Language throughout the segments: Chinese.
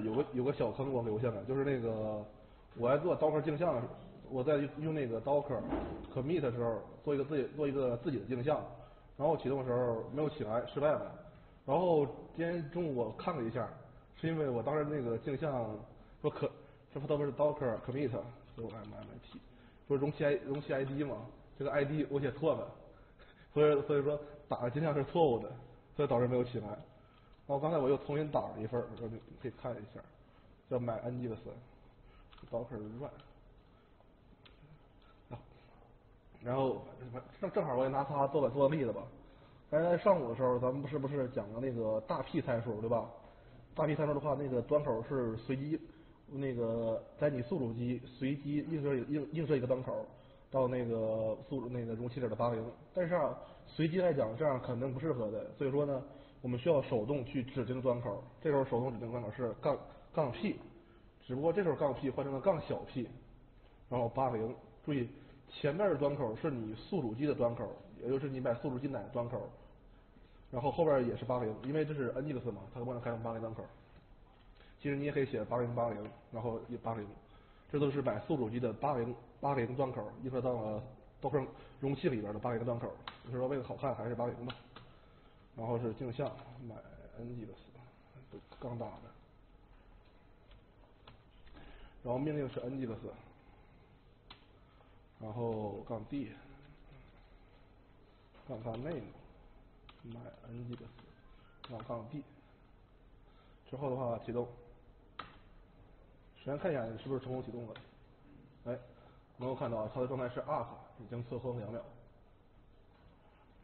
有个有个小坑我留下了，就是那个我在做 Docker 镜像，我在用那个 Docker commit 的时候做一个自己做一个自己的镜像，然后启动的时候没有起来，失败了。然后今天中午我看了一下，是因为我当时那个镜像说可，这不都是 Docker commit 有 M M I T，不是容器 I 容器 ID 吗？这个 ID 我写错了，所以所以说打的镜像是错误的，所以导致没有起来。然后刚才我又重新打了一份，我你可以看一下，叫 My Nginx Docker Run。然后正正好我也拿它做个做个例子吧。刚才上午的时候，咱们不是不是讲了那个大 P 参数对吧？大 P 参数的话，那个端口是随机，那个在你宿主机随机映射映映射一个端口到那个宿那个容器里的八零。但是啊，随机来讲这样肯定不适合的，所以说呢，我们需要手动去指定端口。这时候手动指定端口是杠杠 P，只不过这时候杠 P 换成了杠小 P，然后八零。注意。前面的端口是你宿主机的端口，也就是你买宿主机奶的端口，然后后边也是八零，因为这是 Nginx 嘛，它不能开成八零端口。其实你也可以写八零八零，然后一八零，这都是买宿主机的八零八零端口，映射到了都是容器里边的八零端口。就是说为了好看还是八零吧。然后是镜像，买 Nginx，刚打的。然后命令是 Nginx。然后杠 D，杠杠 name，my nginx，然后杠 D，之后的话启动，首先看一眼是不是成功启动了，哎，能够看到它的状态是 up，已经测后两秒，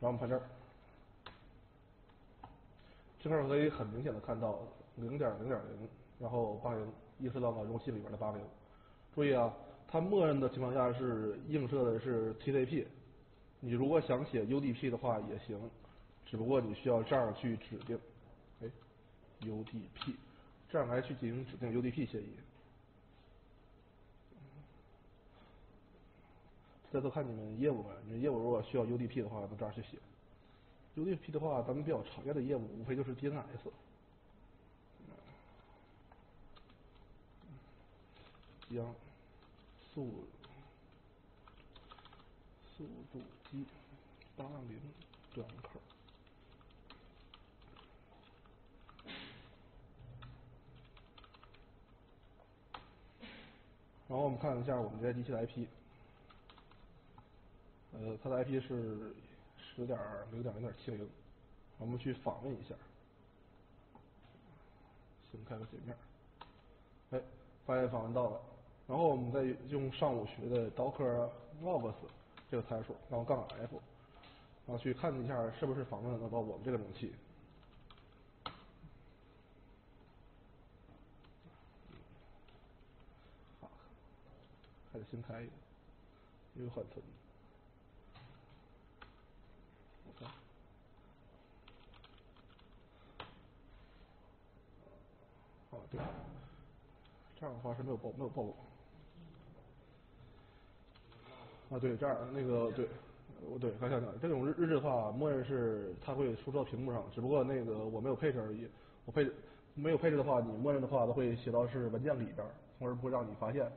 然后我们看这儿，这块可以很明显的看到零点零点零，然后八零映射到了容器里边的八零，注意啊。它默认的情况下是映射的是 TCP，你如果想写 UDP 的话也行，只不过你需要这样去指定，哎，UDP，这样来去进行指定 UDP 协议。再都看你们业务呗，你们业务如果需要 UDP 的话，就这样去写。UDP 的话，咱们比较常见的业务无非就是 DNS。将。速速度机八零端口，然后我们看一下我们这台机器的 IP，呃，它的 IP 是十点零点零点七零，我们去访问一下，先开个界面，哎，发现访问到了。然后我们再用上午学的 Docker logs 这个参数，然后杠 F，然后去看一下是不是访问得到我们这个容器。好，还得新开一个，因为缓存。我看，哦对，这样的话是没有报没有报过。啊，对，这样那个对，我对刚想想，这种日日志的话，默认是它会输出到屏幕上，只不过那个我没有配置而已。我配置没有配置的话，你默认的话都会写到是文件里边，从而不会让你发现。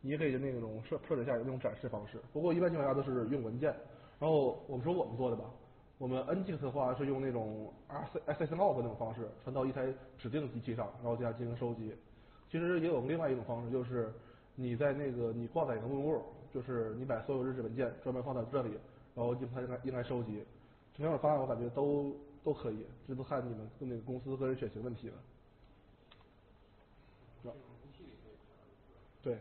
你也可以那种设设置一下那种展示方式，不过一般情况下都是用文件。然后我们说我们做的吧，我们 Nginx 的话是用那种 RSS-log 那种方式传到一台指定的机器上，然后这样进行收集。其实也有另外一种方式，就是你在那个你挂载一个目录。就是你把所有日志文件专门放到这里，然后它应该应该收集。这两种方案我感觉都都可以，这都看你们那个公司个人选型问题了。对，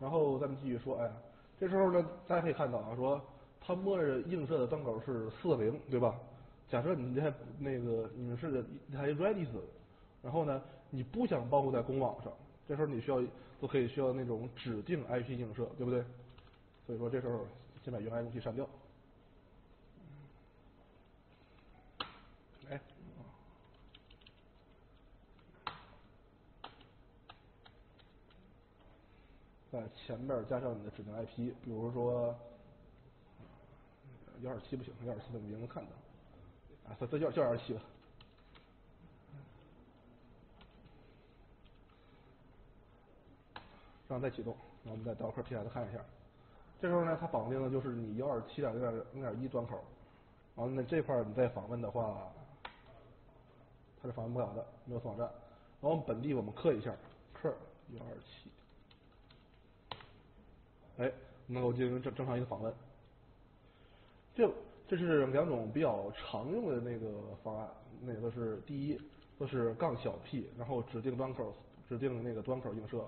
然后咱们继续说，哎，这时候呢，大家可以看到啊，说它默认映射的端口是四零，对吧？假设你这台那个你们是一台 Redis，然后呢，你不想暴露在公网上。这时候你需要都可以需要那种指定 IP 映射，对不对？所以说这时候先把原来东西删掉。哎，在前面加上你的指定 IP，比如说幺二七不行，幺二七的名字看到，啊，这这叫叫幺二七吧。然后再启动，然后我们再 Docker ps 看一下。这时候呢，它绑定的就是你幺二七点零点零点一端口，然后呢这块你再访问的话，它是访问不了的，没有网站。然后我们本地我们刻一下，克幺二七，哎，能够进行正正常一个访问。这这是两种比较常用的那个方案，那个是第一，都是杠小 p，然后指定端口，指定那个端口映射，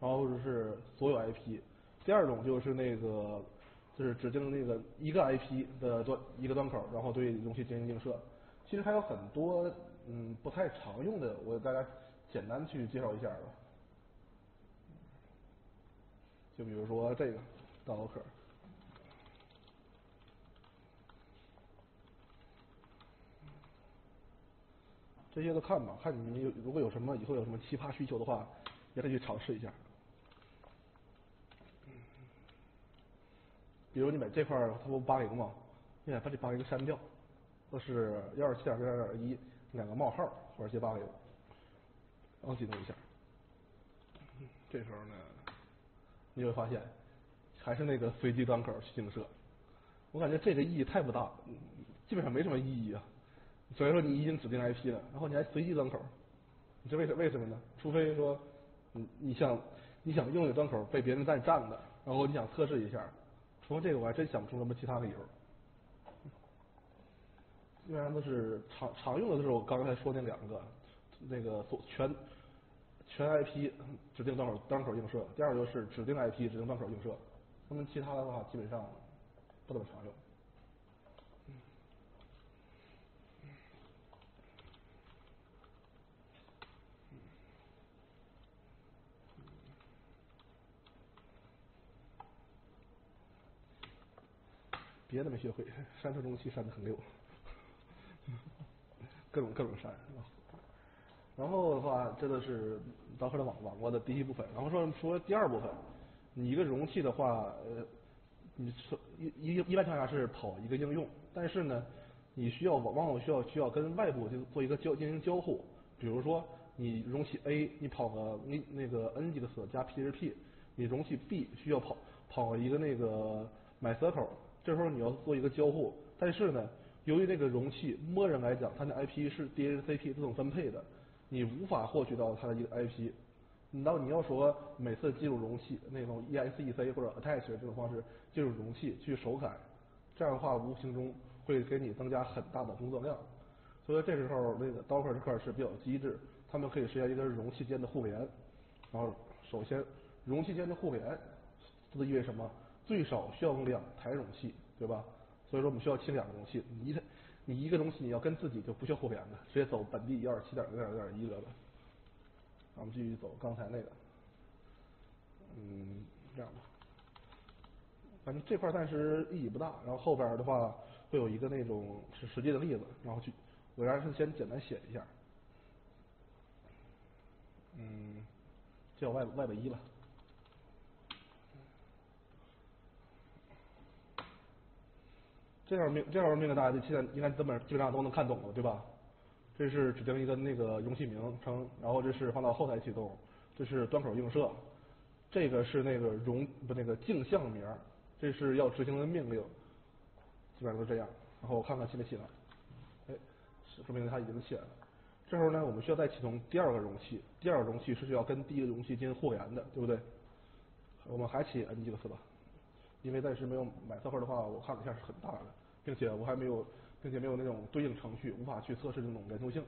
然后是所有 IP。第二种就是那个，就是指定那个一个 IP 的端一个端口，然后对容器进行映射。其实还有很多嗯不太常用的，我给大家。简单去介绍一下吧，就比如说这个 Docker，这些都看吧，看你们有如果有什么以后有什么奇葩需求的话，也可以去尝试一下。比如你把这块它不八零吗？你把这八零删掉，或是幺二七点零点点一两个冒号或者接八零。然后启动一下，这时候呢，你会发现还是那个随机端口去映射。我感觉这个意义太不大，基本上没什么意义啊。所以说你已经指定 IP 了，然后你还随机端口，你这为什为什么呢？除非说你你想你想用的端口被别人占占的，然后你想测试一下。除了这个，我还真想不出什么其他理由。基本上都是常常用的，就是我刚才说那两个。那个所全全 IP 指定端口端口映射，第二就是指定 IP 指定端口映射，那么其他的话基本上不怎么常用。别的没学会，删除容器删的很溜，各种各种删。然后的话，这个是刀客的网网络的第一部分。然后说说第二部分，你一个容器的话，呃，你一一一般情况下是跑一个应用，但是呢，你需要往往需要需要跟外部就做一个交进行交互。比如说，你容器 A 你跑个那那个 Nginx 加 PHP，你容器 B 需要跑跑一个那个 MySQL，这时候你要做一个交互。但是呢，由于那个容器默认来讲，它的 IP 是 DHCP 自动分配的。你无法获取到它的一个 IP，那你要说每次进入容器那种 ESEC 或者 Attach 这种方式进入容器去手改，这样的话无形中会给你增加很大的工作量。所以这时候那个 Docker 这块是比较机智，他们可以实现一个容器间的互联。然后首先容器间的互联，这意味什么？最少需要用两台容器，对吧？所以说我们需要清两个容器，你一台。你一个东西你要跟自己就不需要互联的，直接走本地幺二七点零点零点一得了。我们继续走刚才那个，嗯，这样吧，反正这块暂时意义不大。然后后边的话会有一个那种是实际的例子，然后去我还是先简单写一下，嗯，叫外外部一吧。这条命这条命令大家现在应该基本基本上都能看懂了，对吧？这是指定一个那个容器名称，然后这是放到后台启动，这是端口映射，这个是那个容不那个镜像名，这是要执行的命令，基本上都这样。然后我看看起没起来，哎，说明它已经起来了。这时候呢，我们需要再启动第二个容器，第二个容器是需要跟第一个容器进行互联的，对不对？我们还起 Nginx 吧。因为暂时没有买测绘的话，我看了一下是很大的，并且我还没有，并且没有那种对应程序，无法去测试这种连通性。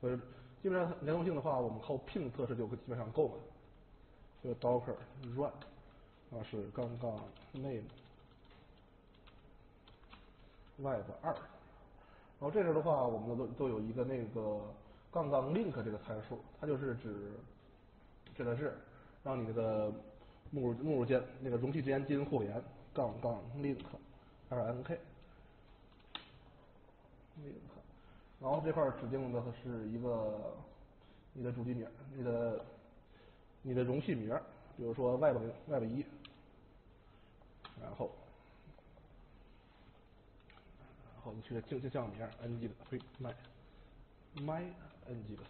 所以基本上连通性的话，我们靠 ping 测试就基本上够了。这个 docker run 啊是杠杠 name web 二，然后这时候的话，我们都都有一个那个杠杠 link 这个参数，它就是指指的是让你那个。目录目录间那个容器之间进行互联，杠杠 link 二 nk link，然后这块指定的是一个你的主机名，你的你的容器名，比如说 web web 一，然后然后你去镜镜像名 ng 的呸 my my ng 的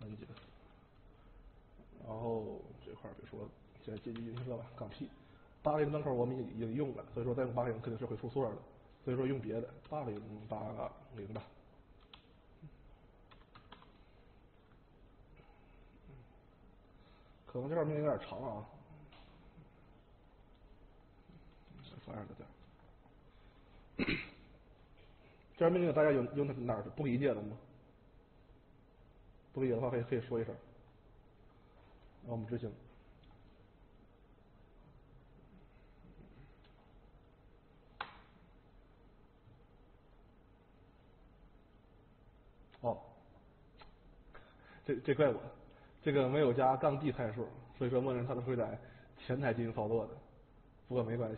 ng 的。然后这块，比如说现在接近云车吧，杠 P，八零端口我们已经用了，所以说再用八零肯定是会出错的，所以说用别的八零八零吧。可能这段命有点长啊，放二个字。这段命令大家有有哪不理解的吗？不理解的话可以可以说一声，让我们执行。哦，这这怪我，这个没有加杠 D 参数，所以说默认它是会在前台进行操作的，不过没关系，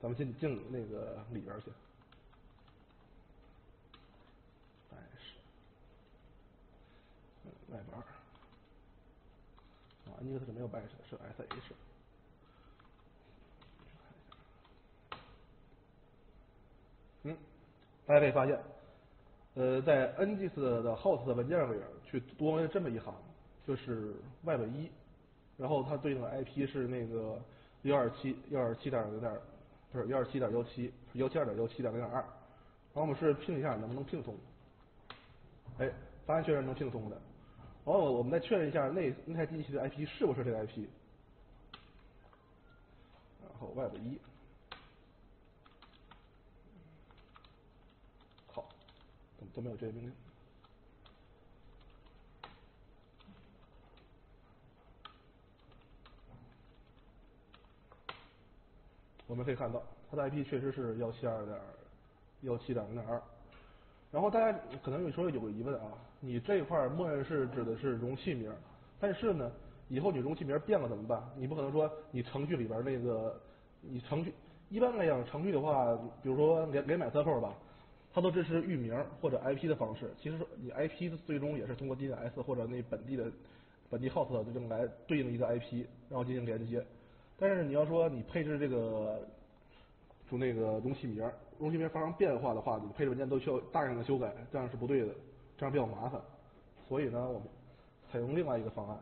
咱们进进那个里边去。但是外边二啊，那个是没有 bash 的，是 sh。嗯，大家可以发现，呃，在 ngx 的 host 文件里边去多了这么一行，就是 web 一，然后它对应的 IP 是那个幺二七幺二七点零点，不是幺二七点幺七幺七二点幺七点零点二，然后我们是拼一下能不能拼通，哎，答案确实能拼通的。然后我们再确认一下那那台机器的 IP 是不是这个 IP，然后 Web 一，好，怎么都没有这些命令？我们可以看到，它的 IP 确实是幺七二点幺七点零点二。然后大家可能有时候有个疑问啊，你这块默认是指的是容器名，但是呢，以后你容器名变了怎么办？你不可能说你程序里边那个，你程序一般来讲程序的话，比如说连连买侧扣吧，它都支持域名或者 IP 的方式。其实你 IP 最终也是通过 DNS 或者那本地的本地 host 就用来对应一个 IP，然后进行连接。但是你要说你配置这个。就那个容器名，容器名发生变化的话，你配置文件都需要大量的修改，这样是不对的，这样比较麻烦。所以呢，我们采用另外一个方案。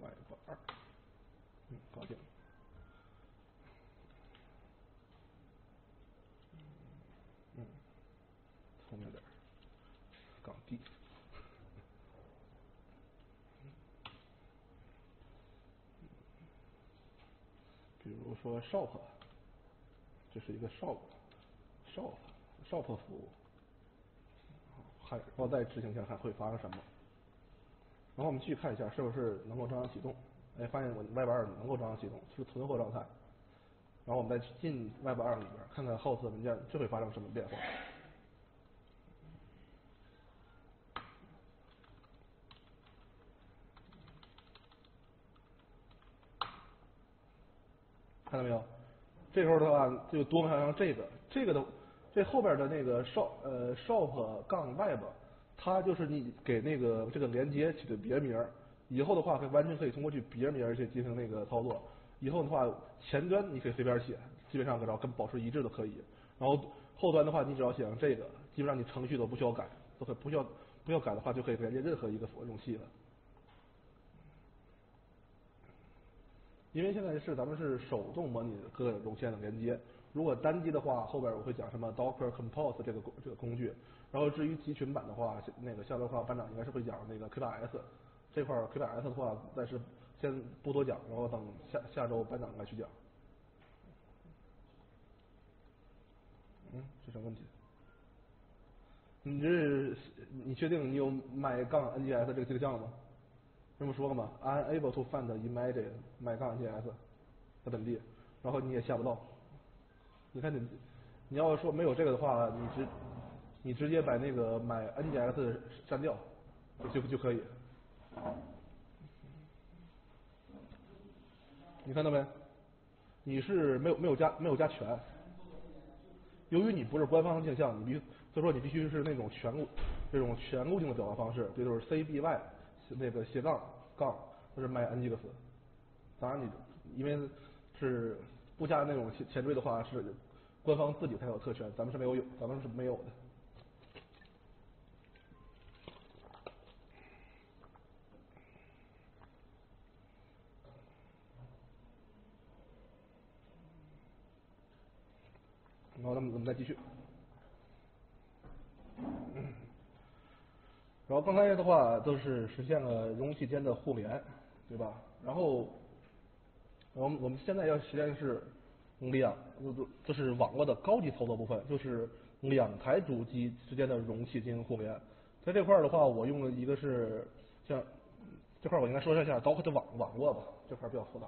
y 二，嗯，搞定。嗯，聪明点，杠 D。shop，这是一个 shop，shop，shop 服务，还然后再执行一下看会发生什么。然后我们继续看一下是不是能够正常启动，哎，发现我 Web 二能够正常启动，是存活状态。然后我们再进 Web 二里边看看 host 文件这会发生什么变化。看到没有？这时候的话就多上上这个，这个的这后边的那个 shop 呃 shop 杠 web，它就是你给那个这个连接起的别名。以后的话可以完全可以通过去别名去进行那个操作。以后的话前端你可以随便写，基本上只要跟保持一致都可以。然后后端的话你只要写上这个，基本上你程序都不需要改，都可不需要不需要改的话就可以连接任何一个容器了。因为现在是咱们是手动模拟各个容线的连接，如果单机的话，后边我会讲什么 Docker Compose 这个这个工具。然后至于集群版的话，那个下周的话班长应该是会讲那个 K8s 这块 K8s 的话，暂时先不多讲，然后等下下周班长来去讲。嗯，是什么问题？你这你确定你有买杠 NGS 这个这个项吗？这么说了嘛，unable to find images my 杠 gs 在本地，然后你也下不到。你看你，你要说没有这个的话，你直你直接把那个买 ngs 删掉，就就可以。你看到没？你是没有没有加没有加全。由于你不是官方镜像，你必所以说你必须是那种全路这种全路径的表达方式，这就是 cby。那个斜杠杠，就是卖 nginx，当然你因为是不加那种前缀的话是官方自己才有特权，咱们是没有有，咱们是没有的。然后咱们咱们再继续。然后刚才的话都是实现了容器间的互联，对吧？然后我们我们现在要实现是两，就是网络的高级操作部分，就是两台主机之间的容器进行互联。在这块儿的话，我用了一个是像这块儿我应该说一下刀客的网网络吧，这块儿比较复杂。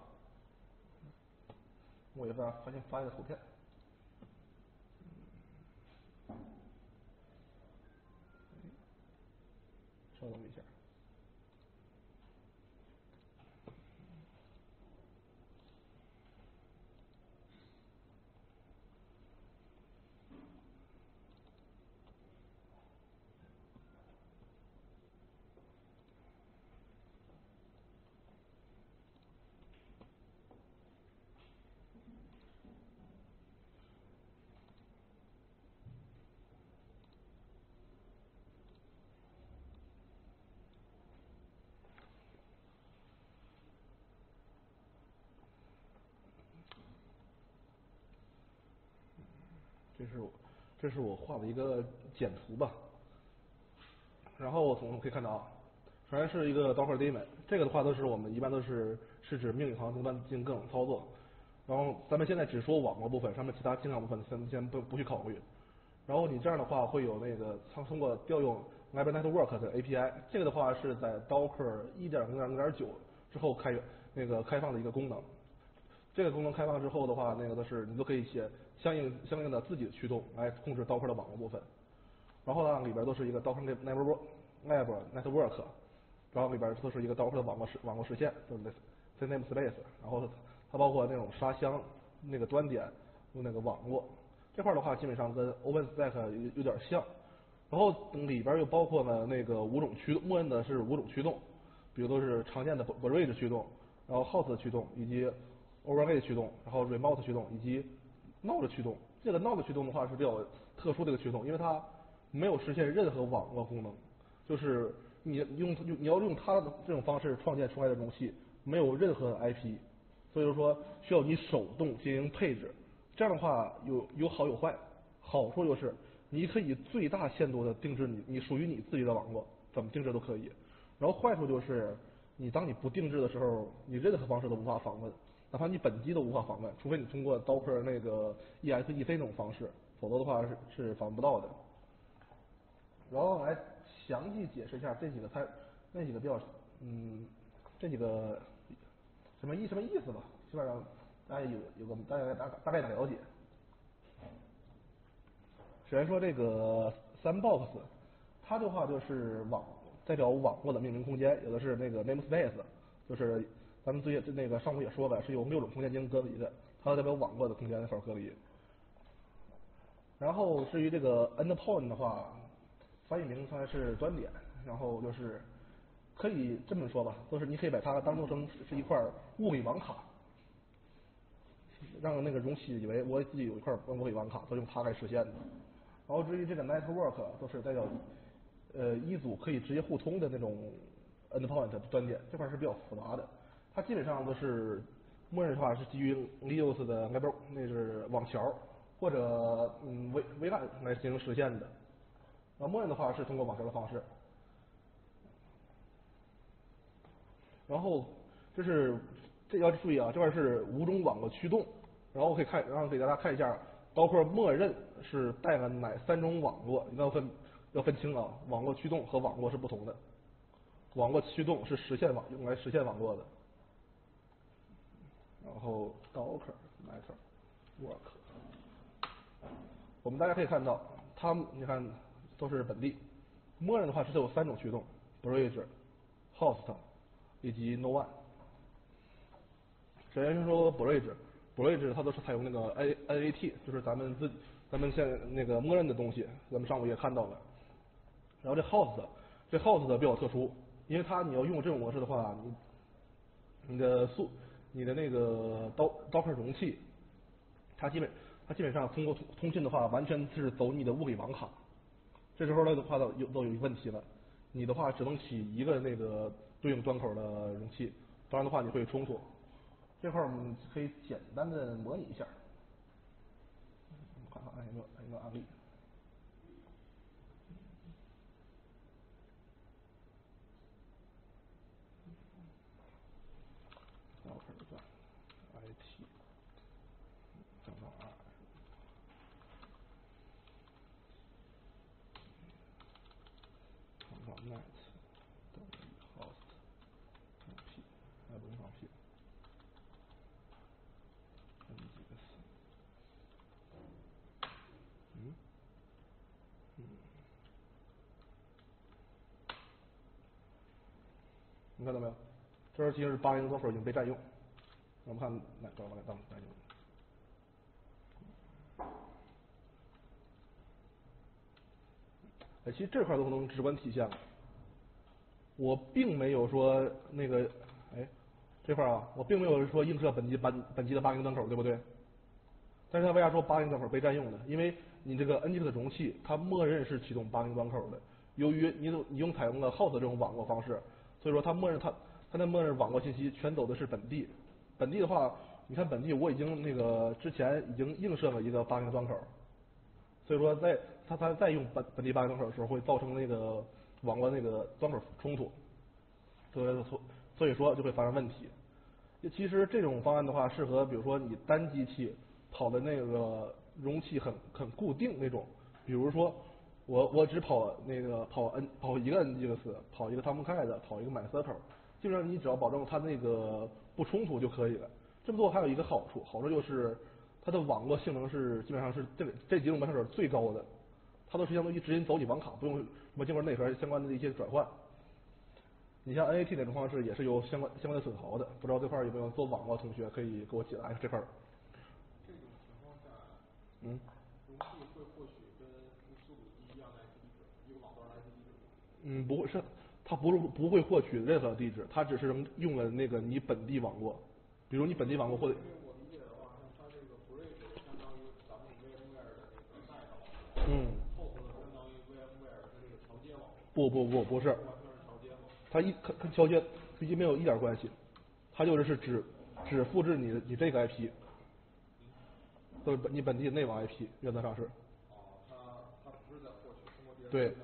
我给大家发现发一个图片。稍等一下。这是我这是我画的一个简图吧，然后我们可以看到啊，首先是一个 Docker daemon，这个的话都是我们一般都是是指命令行终端进行各种操作，然后咱们现在只说网络部分，上面其他经常部分先先不不去考虑，然后你这样的话会有那个它通过调用 Web Network 的 API，这个的话是在 Docker 一点零点零点九之后开那个开放的一个功能。这个功能开放之后的话，那个都是你都可以写相应相应的自己的驱动来控制 Docker 的网络部分。然后呢，里边都是一个 Docker Network Network，然后里边都是一个 Docker 的网络实网络实现，就是 C namespace。然后它包括那种沙箱那个端点用那个网络这块的话，基本上跟 OpenStack 有有点像。然后里边又包括了那个五种驱动，默认的是五种驱动，比如都是常见的 Bridge 驱动，然后 Host 驱动以及 Overlay 驱动，然后 Remote 驱动以及 Node 驱动。这个 Node 驱动的话是比较特殊的一个驱动，因为它没有实现任何网络功能，就是你用你要用它的这种方式创建出来的容器，没有任何 IP，所以说需要你手动进行配置。这样的话有有好有坏，好处就是你可以最大限度的定制你你属于你自己的网络，怎么定制都可以。然后坏处就是你当你不定制的时候，你任何方式都无法访问。哪怕你本机都无法访问，除非你通过 Docker 那个 EXEC 那种方式，否则的话是是访问不到的。然后来详细解释一下这几个它那几个比较嗯这几个什么意什么意思吧，基本上大家有有个大概大大概的了解。首先说这个 Sandbox，它的话就是网代表网络的命名空间，有的是那个 Namespace，就是。咱们最近那个上午也说了，是有六种空间进行隔离的，它代表网络的空间那块隔离。然后至于这个 endpoint 的话，翻译名称是端点，然后就是可以这么说吧，就是你可以把它当做成是一块物理网卡，让那个容器以为我自己有一块物理网卡，都用它来实现的。然后至于这个 network，都是代表呃一组可以直接互通的那种 endpoint 端点，这块是比较复杂的。它基本上都是默认的话是基于 Linux 的那边那是网桥或者嗯微微 LAN 来进行实现的。啊，默认的话是通过网桥的方式。然后这是这要注意啊，这块是五种网络驱动。然后我可以看，然后给大家看一下，包括默认是带了哪三种网络，一定要分要分清啊，网络驱动和网络是不同的。网络驱动是实现网用来实现网络的。然后 Docker Network，我们大家可以看到，它你看都是本地。默认的话是有三种驱动：Bridge、Host 以及 No One。首先是说 Bridge，Bridge 它都是采用那个 A NAT，就是咱们自咱们现在那个默认的东西，咱们上午也看到了。然后这 Host，这 Host 比较特殊，因为它你要用这种模式的话，你你的速。你的那个 Docker 容器，它基本它基本上通过通通信的话，完全是走你的物理网卡。这时候的话，都有都有问题了，你的话只能起一个那个对应端口的容器，不然的话你会有冲突。这块我们可以简单的模拟一下，看看按一个按一个案例。你看到没有？这儿其实是八零多口已经被占用。我们看哪个往哪当占用？哎，其实这块都能直观体现了。我并没有说那个，哎，这块啊，我并没有说映射本机本本机的八零端口，对不对？但是它为啥说八零端口被占用呢？因为你这个 NG 的容器，它默认是启动八零端口的。由于你你用采用了 host 这种网络方式。所以说，它默认它它的默认网络信息全走的是本地。本地的话，你看本地我已经那个之前已经映射了一个八零端口，所以说在它它再用本本地八零端口的时候，会造成那个网络那个端口冲突，所以所所以说就会发生问题。其实这种方案的话，适合比如说你单机器跑的那个容器很很固定那种，比如说。我我只跑那个跑 N 跑一个 NGX，跑一个 Tomcat，跑一个 MySQL，基本上你只要保证它那个不冲突就可以了。这么做还有一个好处，好处就是它的网络性能是基本上是这这几种模式最高的，它都是相当于直接走你网卡，不用什么经过内核相关的一些转换。你像 NAT 那种方式也是有相关相关的损耗的，不知道这块有没有做网络同学可以给我解答一下这块。这种情况下，嗯。嗯，不会是，它不是不会获取任何地址，它只是能用了那个你本地网络，比如你本地网络或者。嗯。不不不不是。它一跟跟桥接毕竟没有一点关系，它就是是只只复制你你这个 IP，或者本你本地内网 IP，原则上是。对。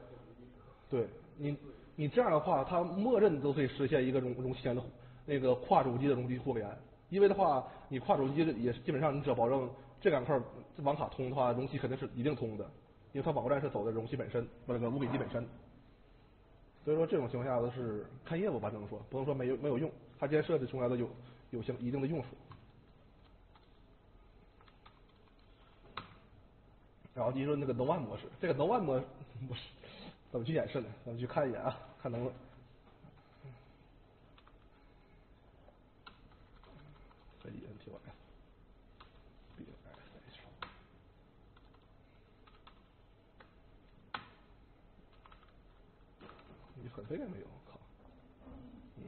对。你你这样的话，它默认都可以实现一个容容器间的那个跨主机的容器互联。因为的话，你跨主机也基本上你只要保证这两块网卡通的话，容器肯定是一定通的。因为它网络站是走的容器本身，那个物理机本身。所以说这种情况下都是看业务吧，只能说不能说没有没有用。它既然设置出来的有有相一定的用处。然后你说那个 No One 模式，这个 No One 模模式。怎么去演示呢？咱们去看一眼啊，看能不能。可以 N T Y。你很飞也没有，靠。嗯。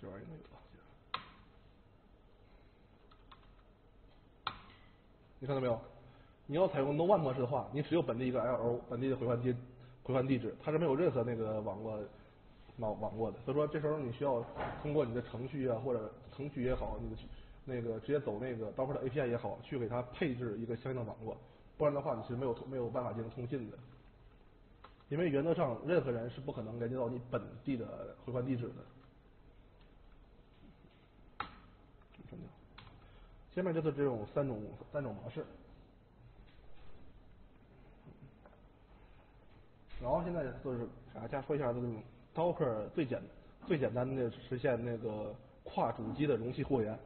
这玩意儿没有。你看到没有？你要采用 No One 模式的话，你只有本地一个 L O 本地的回环地回环地址，它是没有任何那个网络网网络的。所以说这时候你需要通过你的程序啊，或者程序也好，你的那个直接走那个 Docker 的 API 也好，去给它配置一个相应的网络，不然的话你是没有没有办法进行通信的。因为原则上任何人是不可能连接到你本地的回环地址的。前面就是这种三种三种模式，然后现在就是给大家说一下这种 Docker 最简最简单的实现那个跨主机的容器互联。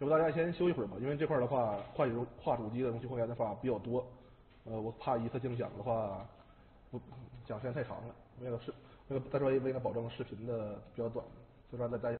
要不大家先休息会儿吧，因为这块的话，跨主跨主机的东西会员的话比较多，呃，我怕一次性讲的话，不讲时间太长了。为了是为了再说为了保证视频的比较短，就让大家